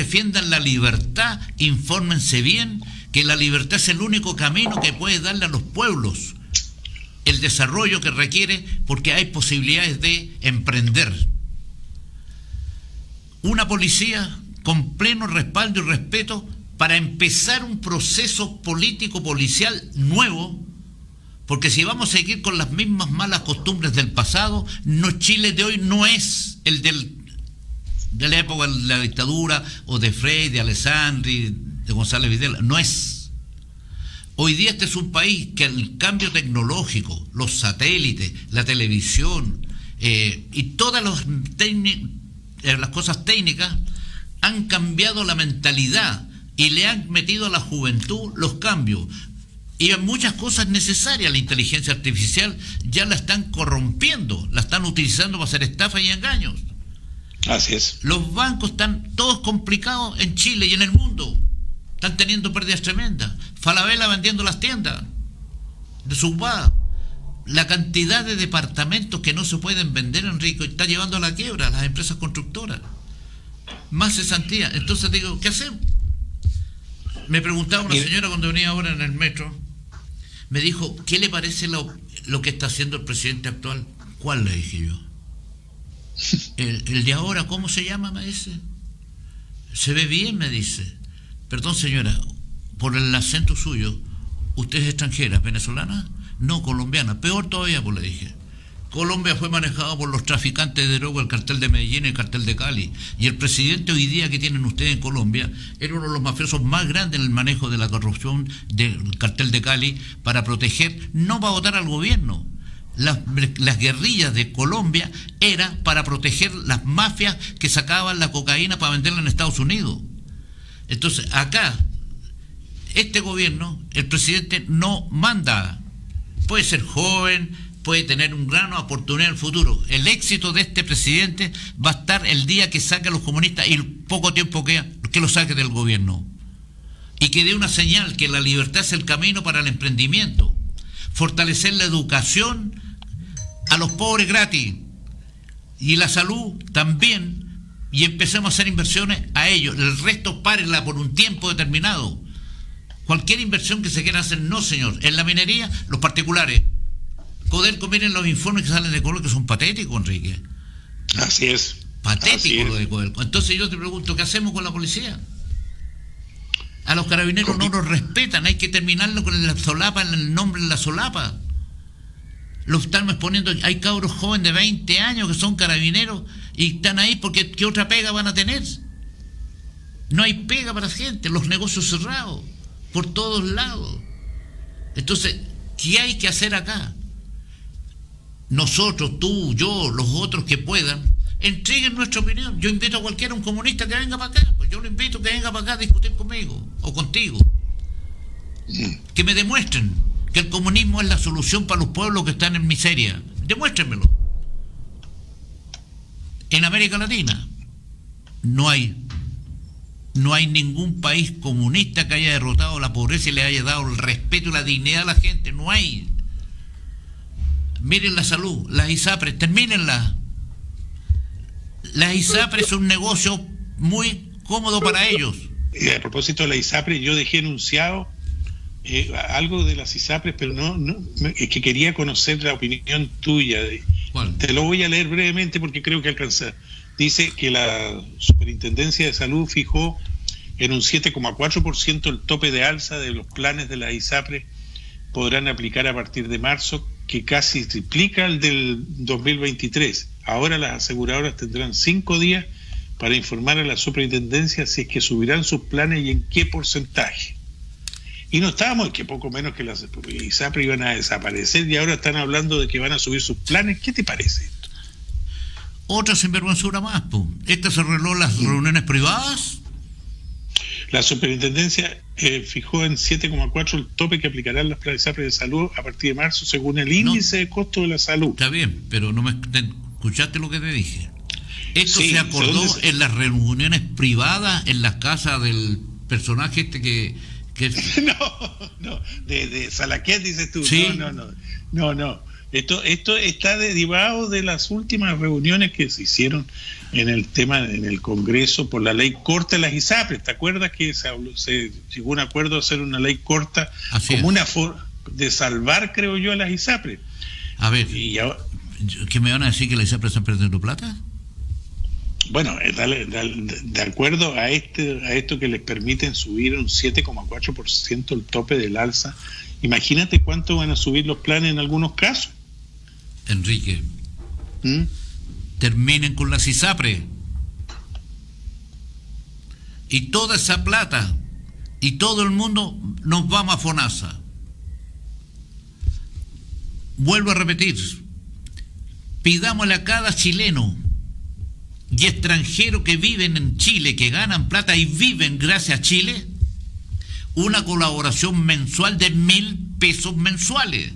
defiendan la libertad, infórmense bien, que la libertad es el único camino que puede darle a los pueblos el desarrollo que requiere porque hay posibilidades de emprender. Una policía con pleno respaldo y respeto para empezar un proceso político policial nuevo, porque si vamos a seguir con las mismas malas costumbres del pasado, no Chile de hoy no es el del de la época de la dictadura o de Frey, de Alessandri, de González Videla, no es. Hoy día este es un país que el cambio tecnológico, los satélites, la televisión eh, y todas eh, las cosas técnicas han cambiado la mentalidad y le han metido a la juventud los cambios. Y en muchas cosas necesarias la inteligencia artificial ya la están corrompiendo, la están utilizando para hacer estafas y engaños. Así es. Los bancos están todos complicados en Chile y en el mundo. Están teniendo pérdidas tremendas. Falabella vendiendo las tiendas de su La cantidad de departamentos que no se pueden vender, Enrico, está llevando a la quiebra a las empresas constructoras. Más cesantía. Entonces digo, ¿qué hacemos? Me preguntaba una señora cuando venía ahora en el metro, me dijo, ¿qué le parece lo, lo que está haciendo el presidente actual? ¿Cuál le dije yo? El, de ahora, ¿cómo se llama? Me dice. Se ve bien, me dice. Perdón, señora, por el acento suyo, ¿usted es extranjera, venezolana? No, colombiana. Peor todavía, pues le dije. Colombia fue manejado por los traficantes de droga, el cartel de Medellín y el cartel de Cali. Y el presidente hoy día que tienen ustedes en Colombia era uno de los mafiosos más grandes en el manejo de la corrupción del cartel de Cali para proteger, no para votar al gobierno, las, guerrillas de Colombia era para proteger las mafias que sacaban la cocaína para venderla en Estados Unidos. Entonces, acá, este gobierno, el presidente no manda. Puede ser joven, puede tener un gran oportunidad en el futuro. El éxito de este presidente va a estar el día que saque a los comunistas y el poco tiempo que, que lo saque del gobierno. Y que dé una señal que la libertad es el camino para el emprendimiento fortalecer la educación a los pobres gratis y la salud también y empecemos a hacer inversiones a ellos. El resto párenla por un tiempo determinado. Cualquier inversión que se quiera hacer, no señor. En la minería, los particulares. Codelco, miren los informes que salen de Codelco que son patéticos, Enrique. Así es. Patético lo de Codelco. Entonces yo te pregunto, ¿qué hacemos con la policía? A los carabineros no los respetan, hay que terminarlo con la solapa, el nombre de la solapa. Lo están exponiendo, hay cabros jóvenes de 20 años que son carabineros y están ahí porque ¿qué otra pega van a tener? No hay pega para la gente, los negocios cerrados, por todos lados. Entonces, ¿qué hay que hacer acá? Nosotros, tú, yo, los otros que puedan, entreguen nuestra opinión. Yo invito a cualquiera, un comunista que venga para acá, pues yo lo invito a que venga para acá a discutir conmigo o contigo. Mm. Que me demuestren que el comunismo es la solución para los pueblos que están en miseria. Demuéstrenmelo. En América Latina no hay no hay ningún país comunista que haya derrotado la pobreza y le haya dado el respeto y la dignidad a la gente. No hay. Miren la salud, las ISAPRES, termínenla. La ISAPRE es un negocio muy cómodo para ellos. a propósito de la ISAPRE, yo dejé anunciado eh, algo de las ISAPRES, pero no, no es que quería conocer la opinión tuya. Te lo voy a leer brevemente porque creo que alcanza. Dice que la Superintendencia de Salud fijó en un 7,4% el tope de alza de los planes de la ISAPRE podrán aplicar a partir de marzo, que casi triplica el del 2023. Ahora las aseguradoras tendrán cinco días para informar a la superintendencia si es que subirán sus planes y en qué porcentaje. Y no estábamos que poco menos que las ISAPRE iban a desaparecer y ahora están hablando de que van a subir sus planes. ¿Qué te parece esto? Otra sinvergüenzura más, pues. ¿Esta se arregló las reuniones privadas? La superintendencia eh, fijó en 7,4 el tope que aplicarán las ISAPRE de salud a partir de marzo según el índice de costo de la salud. Está bien, pero no me ¿Escuchaste lo que te dije? Esto se acordó en las reuniones privadas en las casas del personaje este que... no, no, de, de Salaquet dices tú. ¿Sí? No, no, no, no, no. Esto, esto está derivado de las últimas reuniones que se hicieron en el tema, en el Congreso, por la ley corta de las ISAPRES. ¿Te acuerdas que se, se llegó a un acuerdo de hacer una ley corta como una forma de salvar, creo yo, a las ISAPRES? A ver, y ¿qué me van a decir que las ISAPRES están perdiendo plata? Bueno, eh, de acuerdo a este a esto que les permiten subir un 7,4% el tope del alza, imagínate cuánto van a subir los planes en algunos casos. Enrique, ¿Mm? terminen con la CISAPRE. Y toda esa plata y todo el mundo nos vamos a FONASA. Vuelvo a repetir, pidámosle a cada chileno y extranjero que viven en Chile, que ganan plata y viven gracias a Chile, una colaboración mensual de mil pesos mensuales.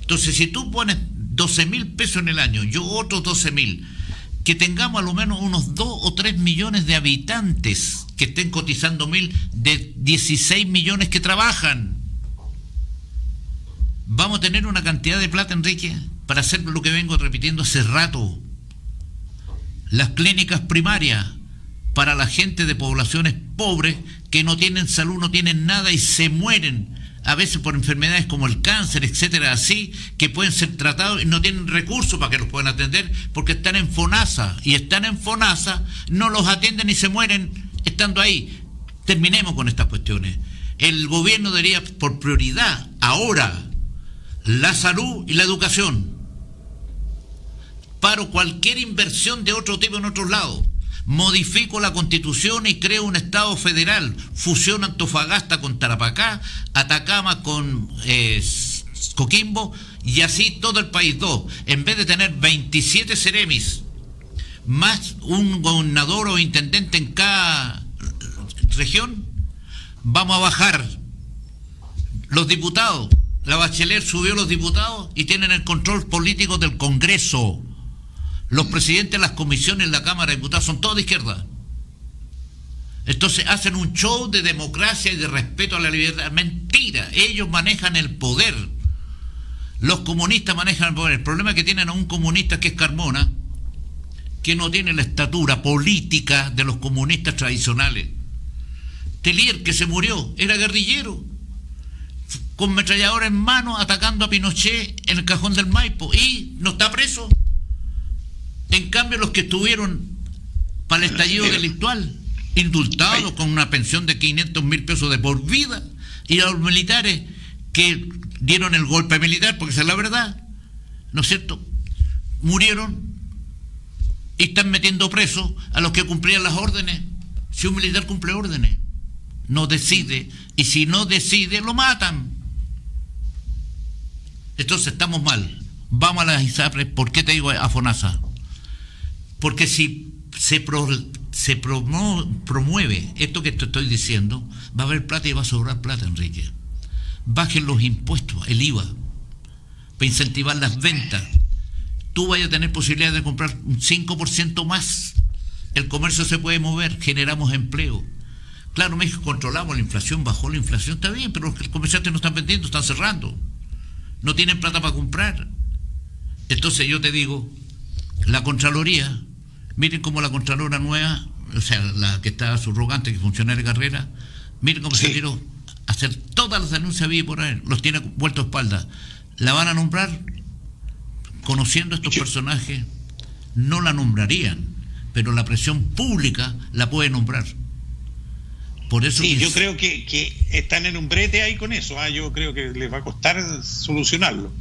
Entonces, si tú pones 12 mil pesos en el año, yo otros 12 mil, que tengamos a lo menos unos 2 o 3 millones de habitantes que estén cotizando mil de 16 millones que trabajan. Vamos a tener una cantidad de plata, Enrique, para hacer lo que vengo repitiendo hace rato las clínicas primarias para la gente de poblaciones pobres que no tienen salud, no tienen nada y se mueren a veces por enfermedades como el cáncer, etcétera, así, que pueden ser tratados y no tienen recursos para que los puedan atender porque están en FONASA y están en FONASA, no los atienden y se mueren estando ahí. Terminemos con estas cuestiones. El gobierno debería por prioridad ahora la salud y la educación paro cualquier inversión de otro tipo en otros lados. Modifico la constitución y creo un Estado federal. Fusiono Antofagasta con Tarapacá, Atacama con eh, Coquimbo y así todo el país. Dos, en vez de tener 27 seremis, más un gobernador o intendente en cada región, vamos a bajar los diputados. La Bachelet subió los diputados y tienen el control político del Congreso. Los presidentes de las comisiones en la Cámara de Diputados son todos de izquierda. Entonces hacen un show de democracia y de respeto a la libertad. Mentira, ellos manejan el poder. Los comunistas manejan el poder. El problema que tienen a un comunista que es Carmona, que no tiene la estatura política de los comunistas tradicionales. Telier, que se murió, era guerrillero, con metralladora en mano, atacando a Pinochet en el cajón del Maipo, y no está preso. En cambio, los que estuvieron para el estallido delictual, indultados con una pensión de 500 mil pesos de por vida, y a los militares que dieron el golpe militar, porque esa es la verdad, ¿no es cierto? Murieron y están metiendo presos a los que cumplían las órdenes. Si un militar cumple órdenes, no decide, y si no decide, lo matan. Entonces estamos mal. Vamos a las ISAPRES. ¿Por qué te digo a FONASA? Porque si se, se promueve esto que te estoy diciendo, va a haber plata y va a sobrar plata, Enrique. Bajen los impuestos, el IVA, para incentivar las ventas. Tú vayas a tener posibilidad de comprar un 5% más. El comercio se puede mover, generamos empleo. Claro, México controlamos la inflación, bajó la inflación, está bien, pero los comerciantes no están vendiendo, están cerrando. No tienen plata para comprar. Entonces yo te digo, la Contraloría, miren cómo la Contralora nueva, o sea, la que está subrogante, que funciona de carrera, miren cómo se tiró a hacer todas las denuncias vía por ahí, los tiene vuelto a espalda. La van a nombrar, conociendo estos personajes, no la nombrarían, pero la presión pública la puede nombrar. Por eso sí, yo creo que, que, están en un brete ahí con eso. ¿ah? Yo creo que les va a costar solucionarlo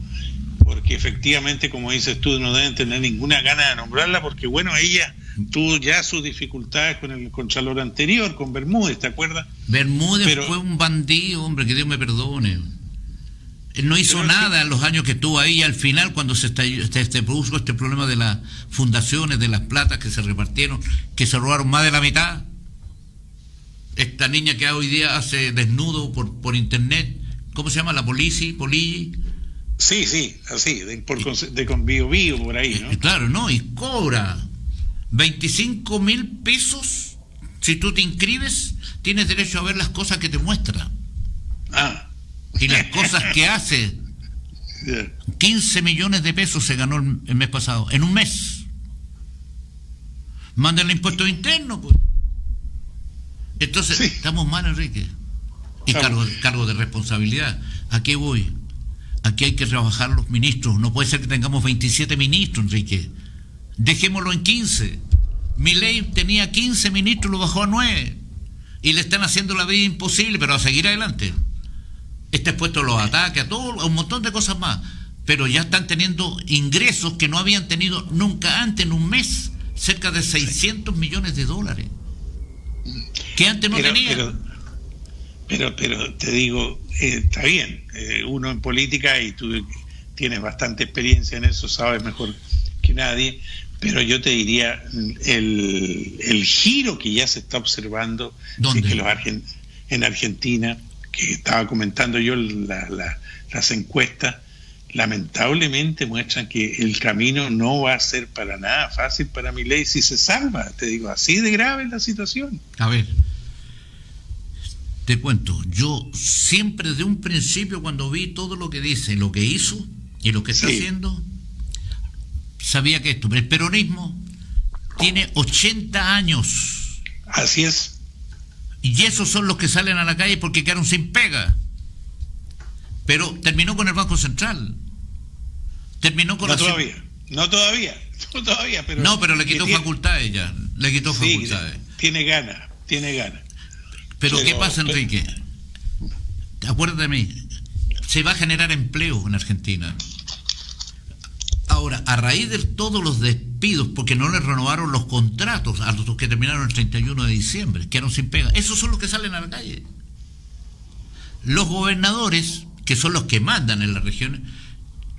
porque efectivamente, como dices tú, no deben tener ninguna gana de nombrarla, porque bueno, ella tuvo ya sus dificultades con el Contralor anterior, con Bermúdez, ¿te acuerdas? Bermúdez fue un bandido, hombre, que Dios me perdone. Él no hizo nada en los años que estuvo ahí y al final cuando se, este, produjo este problema de las fundaciones, de las platas que se repartieron, que se robaron más de la mitad. Esta niña que hoy día hace desnudo por, por internet, ¿cómo se llama? La policía, Poligi Sí, sí, así, de, por, de con bio, bio por ahí, ¿no? Claro, no, y cobra 25 mil pesos. Si tú te inscribes, tienes derecho a ver las cosas que te muestra. Ah. Y las cosas que hace. 15 millones de pesos se ganó el, mes pasado, en un mes. Manden el impuesto interno, pues. Entonces, estamos mal, Enrique. Y cargo, cargo de responsabilidad. ¿A qué voy? Aquí hay que trabajar los ministros. No puede ser que tengamos 27 ministros, Enrique. Dejémoslo en 15. Mi ley tenía 15 ministros, lo bajó a 9. Y le están haciendo la vida imposible, pero a seguir adelante. Está expuesto a los ataques, a todo, a un montón de cosas más. Pero ya están teniendo ingresos que no habían tenido nunca antes en un mes. Cerca de 600 millones de dólares. Que antes no tenían. Pero, pero, te digo, eh, está bien. Eh, uno en política, y tú tienes bastante experiencia en eso, sabes mejor que nadie pero yo te diría el, el giro que ya se está observando que los en Argentina, que estaba comentando yo las encuestas, lamentablemente muestran que el camino no va a ser para nada fácil para mi ley si se salva. Te digo, así de grave es la situación. A ver, te cuento, yo siempre de un principio cuando vi todo lo que dice, lo que hizo y lo que está haciendo, sabía que esto, el peronismo tiene 80 años. Así es. Y esos son los que salen a la calle porque quedaron sin pega. Pero terminó con el Banco Central. Terminó con no todavía, no todavía, no todavía, pero No, pero le quitó facultades ya, le quitó facultades. Tiene ganas, tiene ganas. Pero, ¿qué pasa, Enrique? Mí, se va a generar empleo en Argentina. Ahora, a raíz de todos los despidos, porque no le renovaron los contratos a los que terminaron el 31 de diciembre, quedaron sin pega, esos son los que salen a la calle. Los gobernadores, que son los que mandan en las regiones,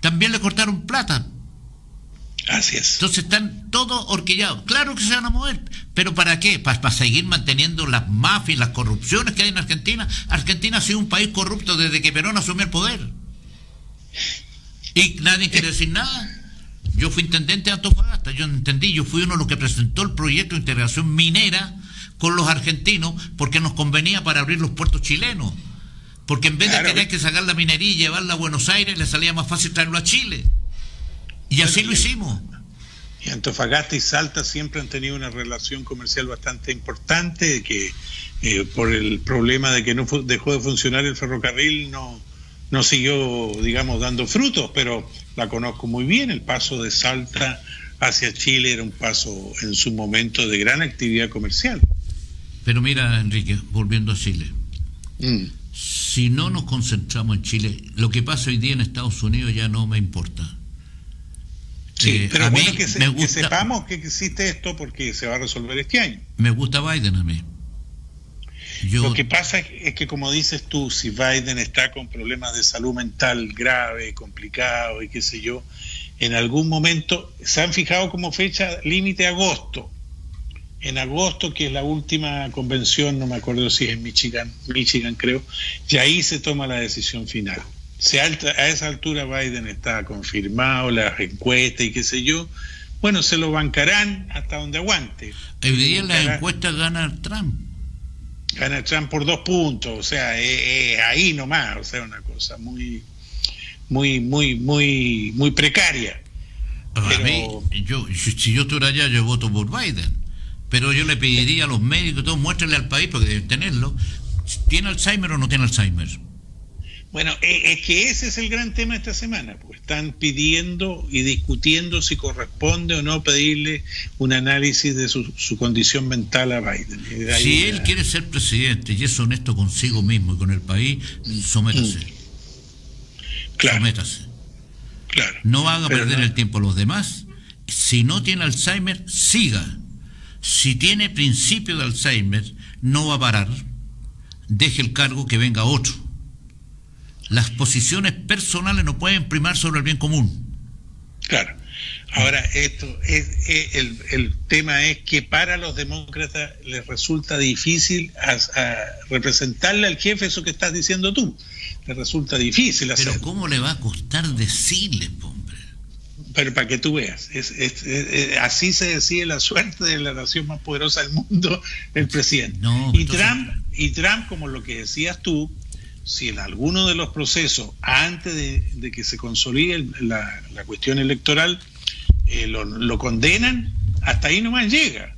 también le cortaron plata. Así es. Entonces están todos horquillados. Claro que se van a mover, pero ¿para qué? ¿Para, seguir manteniendo las mafias, las corrupciones que hay en Argentina? Argentina ha sido un país corrupto desde que Perón asumió el poder. Y nadie quiere decir nada. Yo fui intendente de Antofagasta, yo entendí, yo fui uno de los que presentó el proyecto de integración minera con los argentinos porque nos convenía para abrir los puertos chilenos. Porque en vez de tener que sacar la minería y llevarla a Buenos Aires, le salía más fácil traerlo a Chile. Y así lo hicimos. Y Antofagasta y Salta siempre han tenido una relación comercial bastante importante, que eh, por el problema de que no dejó de funcionar el ferrocarril no, no siguió, digamos, dando frutos, pero la conozco muy bien. El paso de Salta hacia Chile era un paso en su momento de gran actividad comercial. Pero mira, Enrique, volviendo a Chile. Mm. Si no nos concentramos en Chile, lo que pasa hoy día en Estados Unidos ya no me importa. Sí, eh, pero bueno que, que sepamos que existe esto porque se va a resolver este año. Me gusta Biden a mí. Lo que pasa es que, como dices tú, si Biden está con problemas de salud mental grave, complicado y qué sé yo, en algún momento se han fijado como fecha límite agosto. En agosto, que es la última convención, no me acuerdo si es en Michigan, Michigan creo, y ahí se toma la decisión final. Si a, esa altura Biden está confirmado, las encuestas y qué sé yo, bueno, se lo bancarán hasta donde aguante. Hoy día las encuestas gana Trump gana Trump por dos puntos, o sea, es, ahí nomás, o sea, una cosa muy, muy, muy, muy, muy precaria. A mí, yo, si yo estuviera allá, yo voto por Biden, pero yo le pediría a los médicos, todos muéstrenle al país, porque deben tenerlo, ¿tiene Alzheimer o no tiene Alzheimer? Bueno, e, es que ese es el gran tema esta semana, pues están pidiendo y discutiendo si corresponde o no pedirle un análisis de su, condición mental a Biden. Si él quiere ser presidente y es honesto consigo mismo y con el país, sométase. Mm. Claro. Sométase. Claro. No haga perder el tiempo a los demás. Si no tiene Alzheimer, siga. Si tiene principio de Alzheimer, no va a parar. Deje el cargo que venga otro las posiciones personales no pueden primar sobre el bien común. Claro. Ahora, esto es, el, tema es que para los demócratas les resulta difícil representarle al jefe eso que estás diciendo tú. Les resulta difícil hacerlo. Pero ¿cómo le va a costar decirle, hombre? Pero para que tú veas, es, así se decide la suerte de la nación más poderosa del mundo, el presidente. y, Trump, y Trump, como lo que decías tú, si en alguno de los procesos, antes de, que se consolide la, cuestión electoral, eh, lo, condenan, hasta ahí nomás llega.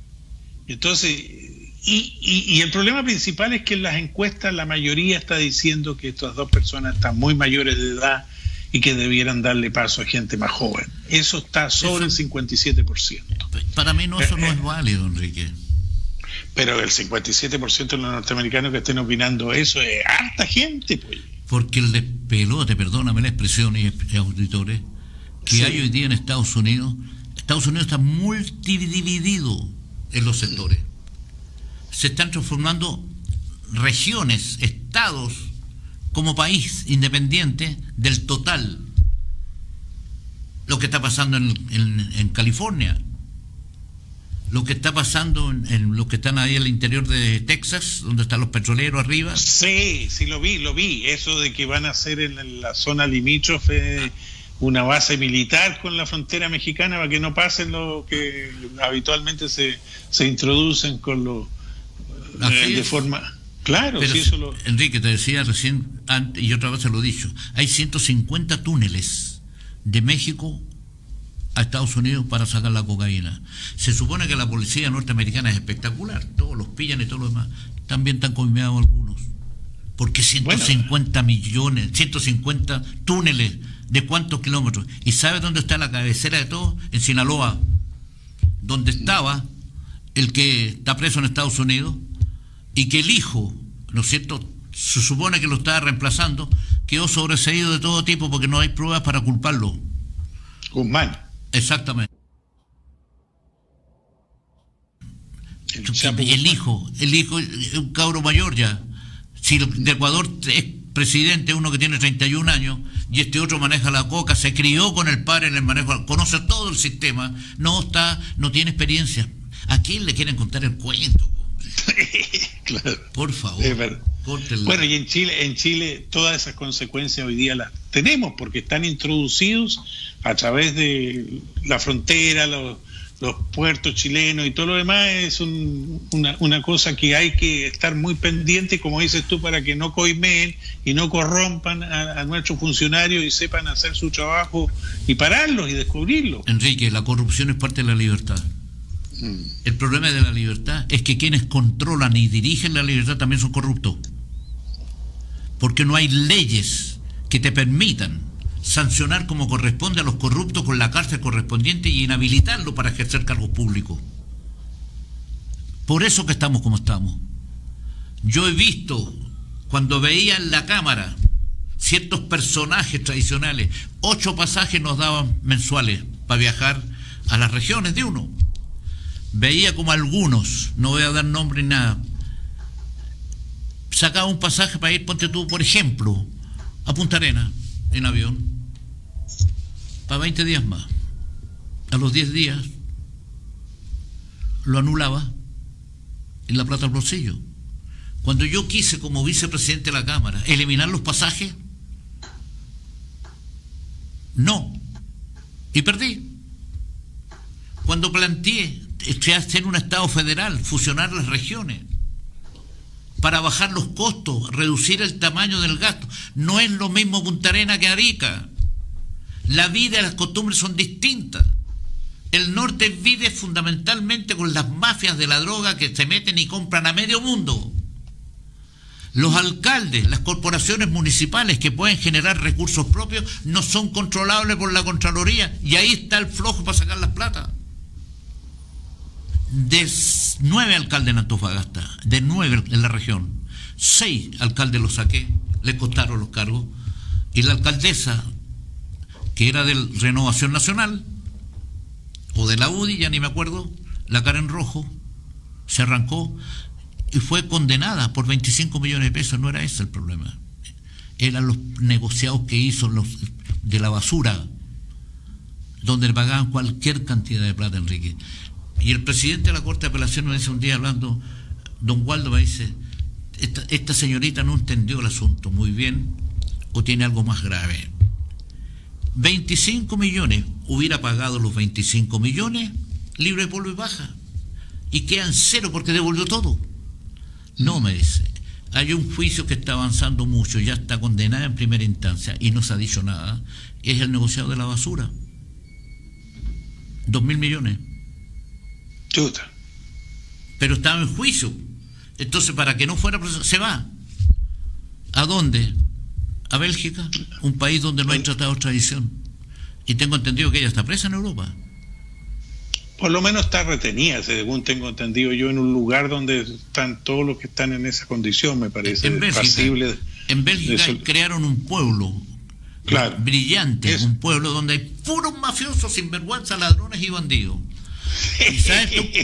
Entonces, y, y, el problema principal es que en las encuestas la mayoría está diciendo que estas dos personas están muy mayores de edad y que debieran darle paso a gente más joven. Eso está sobre el 57%. Para mí no, eso no es válido, Enrique. Pero el 57% de los norteamericanos que estén opinando eso es harta gente, pues. Porque el despelote, perdóname la expresión y, auditores, que hay hoy día en Estados Unidos, Estados Unidos está multidividido en los sectores. Se están transformando regiones, estados, como país independiente del total. Lo que está pasando en, en California, lo que está pasando en, los que están ahí al interior de Texas, donde están los petroleros arriba. Sí, sí lo vi, lo vi. Eso de que van a hacer en la zona limítrofe una base militar con la frontera mexicana para que no pasen lo que habitualmente se, se introducen con los eh, de forma claro sí, eso lo... Enrique te decía recién antes y otra vez se lo he dicho hay 150 túneles de México a Estados Unidos para sacar la cocaína. Se supone que la policía norteamericana es espectacular, todos los pillan y todo lo demás. También están coimeados algunos. Porque 150 millones, 150 túneles de cuántos kilómetros. ¿Y sabe dónde está la cabecera de todo? En Sinaloa, donde estaba el que está preso en Estados Unidos y que el hijo, ¿no es cierto? Se supone que lo estaba reemplazando, quedó sobreseído de todo tipo porque no hay pruebas para culparlo. Guzmán. Exactamente. El, hijo, el hijo un cabro mayor ya. Si de Ecuador es presidente uno que tiene 31 años y este otro maneja la coca, se crió con el padre en el manejo, conoce todo el sistema, no está, no tiene experiencia. ¿A quién le quieren contar el cuento? claro. Por favor. bueno, y en Chile, en Chile todas esas consecuencias hoy día las tenemos porque están introducidos a través de la frontera, los, puertos chilenos y todo lo demás es una, una, cosa que hay que estar muy pendiente, como dices tú, para que no coimeen y no corrompan a, nuestros funcionarios y sepan hacer su trabajo y pararlos y descubrirlos. Enrique, la corrupción es parte de la libertad. Mm. El problema de la libertad es que quienes controlan y dirigen la libertad también son corruptos. Porque no hay leyes que te permitan sancionar como corresponde a los corruptos con la cárcel correspondiente y inhabilitarlo para ejercer cargos públicos. Por eso que estamos como estamos. Yo he visto, cuando veía en la Cámara ciertos personajes tradicionales, ocho pasajes nos daban mensuales para viajar a las regiones de uno. Veía como algunos, no voy a dar nombre ni nada, sacaba un pasaje para ir, ponte tú, por ejemplo, a Punta Arena en avión para 20 días más. A los 10 días lo anulaba en la plata al bolsillo. Cuando yo quise, como vicepresidente de la Cámara, eliminar los pasajes, no. Y perdí. Cuando planteé hacer un Estado federal, fusionar las regiones, para bajar los costos, reducir el tamaño del gasto. No es lo mismo Punta Arena que Arica. La vida y las costumbres son distintas. El norte vive fundamentalmente con las mafias de la droga que se meten y compran a medio mundo. Los alcaldes, las corporaciones municipales que pueden generar recursos propios no son controlables por la Contraloría y ahí está el flojo para sacar las plata de nueve alcaldes en Antofagasta, de nueve en la región, seis alcaldes los saqué, le costaron los cargos, y la alcaldesa, que era de Renovación Nacional, o de la UDI, ya ni me acuerdo, la cara en rojo, se arrancó y fue condenada por 25 millones de pesos, no era ese el problema. Eran los negociados que hizo los de la basura, donde le pagaban cualquier cantidad de plata, Enrique. Y el presidente de la Corte de Apelación me dice un día hablando, don Waldo me dice, esta, señorita no entendió el asunto muy bien o tiene algo más grave. 25 millones, hubiera pagado los 25 millones, libre de polvo y baja. Y quedan cero porque devolvió todo. No, me dice. hay un juicio que está avanzando mucho, ya está condenada en primera instancia y no se ha dicho nada, es el negociado de la basura. Dos mil millones. Chuta. Pero estaba en juicio. Entonces, para que no fuera se va. ¿A dónde? A Bélgica, un país donde no hay tratado de extradición. Y tengo entendido que ella está presa en Europa. Por lo menos está retenida, según tengo entendido yo, en un lugar donde están todos los que están en esa condición, me parece. En Bélgica, en Bélgica crearon un pueblo brillante, un pueblo donde hay puros mafiosos, sinvergüenza, ladrones y bandidos.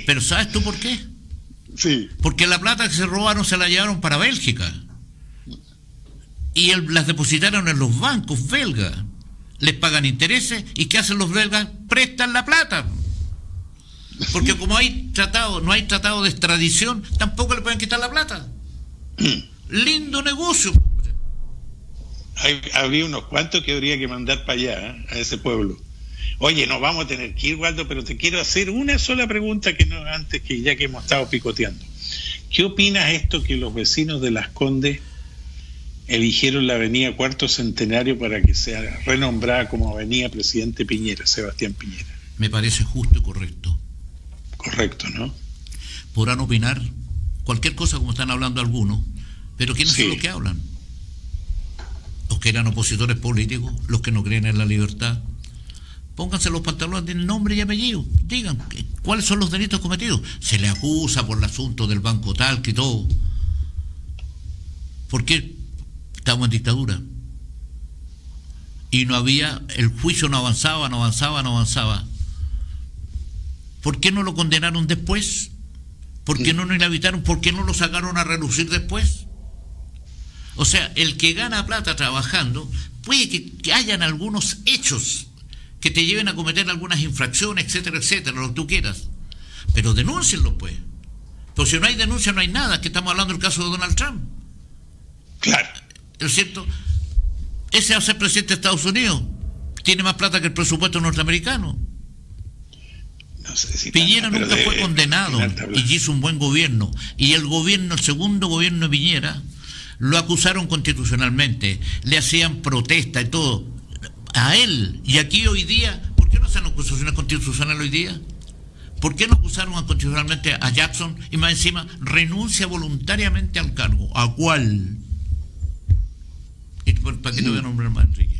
Pero ¿sabes tú por qué? Sí. Porque la plata que se robaron se la llevaron para Bélgica. Y las depositaron en los bancos belgas. Les pagan intereses y ¿qué hacen los belgas? Prestan la plata. Porque como hay tratado, no hay tratado de extradición, tampoco le pueden quitar la plata. Lindo negocio. había unos cuantos que habría que mandar para allá, ¿eh? a ese pueblo. Oye, nos vamos a tener que ir, Waldo, pero te quiero hacer una sola pregunta que no antes que ya que hemos estado picoteando. ¿Qué opinas esto que los vecinos de Las Condes eligieron la avenida Cuarto Centenario para que sea renombrada como Avenida Presidente Piñera, Sebastián Piñera? Me parece justo y correcto. Correcto, ¿no? Podrán opinar cualquier cosa como están hablando algunos, pero ¿quiénes son los que hablan? Los que eran opositores políticos, los que no creen en la libertad. Pónganse los pantalones del nombre y apellido. Digan cuáles son los delitos cometidos. Se le acusa por el asunto del banco tal que todo. ¿Por qué estamos en dictadura? Y no había, el juicio no avanzaba, no avanzaba, no avanzaba. ¿Por qué no lo condenaron después? ¿Por qué no lo inhabitaron? ¿Por qué no lo sacaron a relucir después? O sea, el que gana plata trabajando, puede que, hayan algunos hechos que te lleven a cometer algunas infracciones, etcétera, etcétera, lo que tú quieras. Pero denúncienlo, pues. Porque si no hay denuncia, no hay nada, que estamos hablando del caso de Donald Trump. Claro. ¿Es cierto? Ese va a ser presidente de Estados Unidos. Tiene más plata que el presupuesto norteamericano. Piñera nunca fue condenado y hizo un buen gobierno. Y el gobierno, el segundo gobierno de Piñera, lo acusaron constitucionalmente, le hacían protesta y todo. A él, y aquí hoy día, ¿por qué no hacen acusaciones constitucionales hoy día? ¿Por qué no acusaron constitucionalmente a Jackson y más encima renuncia voluntariamente al cargo? ¿A cuál? ¿Para qué te voy a nombrar más, Enrique?